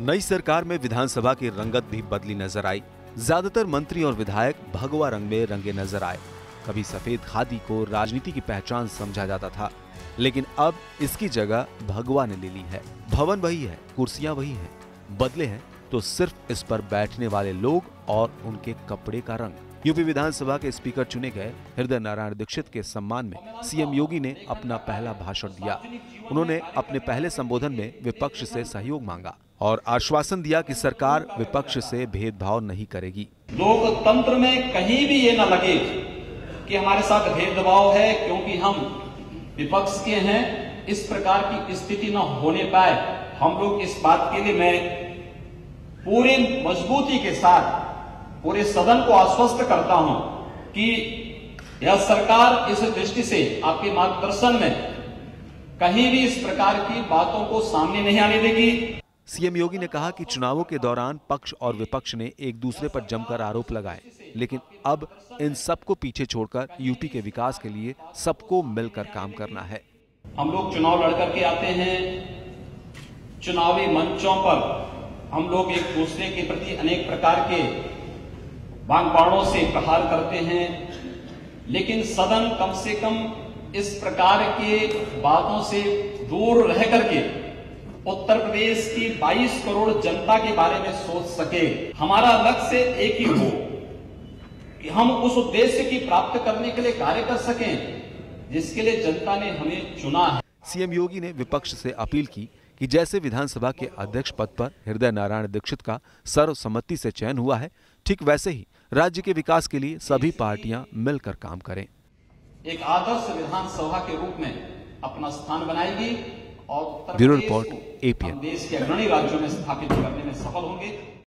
नई सरकार में विधानसभा की रंगत भी बदली नज़र आई। ज़्यादातर मंत्री और विधायक भगवा रंग में रंगे नज़र आए। कभी सफ़ेद खादी को राजनीति की पहचान समझा जाता था, लेकिन अब इसकी जगह भगवा ने ले ली है। भवन वही है, कुर्सियाँ वही हैं। बदले हैं तो सिर्फ़ इस पर बैठने वाले लोग और उनके कपड़े का रंग। यूपी विधानसभा के स्पीकर चुने गए हृदय नारायण दीक्षित के सम्मान में सीएम योगी ने अपना पहला भाषण दिया। उन्होंने अपने पहले संबोधन में विपक्ष से सहयोग मांगा। और आश्वासन दिया कि सरकार विपक्ष से भेदभाव नहीं करेगी। लोकतंत्र में कहीं भी ये न लगे कि हमारे साथ भेदभाव है, क्योंकि हम विपक्ष के हैं, इस प्रकार की स्थिति न होने पाए। हम लोग इस बात के लिए मैं पूरी मजबूती के साथ, पूरे सदन को आश्वस्त करता हूँ कि यह सरकार इस दृष्टि से आपके मार्गदर्शन में कहीं भी इस प्रकार की बातों को सामने नहीं आने देगी। सीएम योगी ने कहा कि चुनावों के दौरान पक्ष और विपक्ष ने एक दूसरे पर जमकर आरोप लगाए, लेकिन अब इन सबको पीछे छोड़कर यूपी के विकास के लिए सबको मिलकर काम करना है। हम लोग चुनाव लड़कर के आते हैं। चुनावी मंचों पर हम लोग एक दूसरे के प्रति अनेक प्रकार के बांगबाड़ों से प्रहार करते हैं, लेकिन सदन कम से कम इस प्रकार के बातों से दूर रह करके उत्तर प्रदेश की 22 करोड़ जनता के बारे में सोच सके। हमारा लक्ष्य एक ही हो कि हम उस उद्देश्य की प्राप्त करने के लिए कार्य कर सकें जिसके लिए जनता ने हमें चुना है। सीएम योगी ने विपक्ष से अपील की कि जैसे विधानसभा के अध्यक्ष पद पर हृदय नारायण दीक्षित का सर्वसम्मति से चयन हुआ है ठीक वैसे ही राज्य के विकास के लिए सभी पार्टियाँ मिलकर काम करें। एक आदर्श विधानसभा के रूप में अपना स्थान बनाएगी और ब्यूरो रिपोर्ट, एपीएन देश के अग्रणी राज्यों में स्थापित करने में सफल होंगे।